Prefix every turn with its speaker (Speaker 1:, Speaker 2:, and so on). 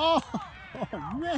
Speaker 1: Oh!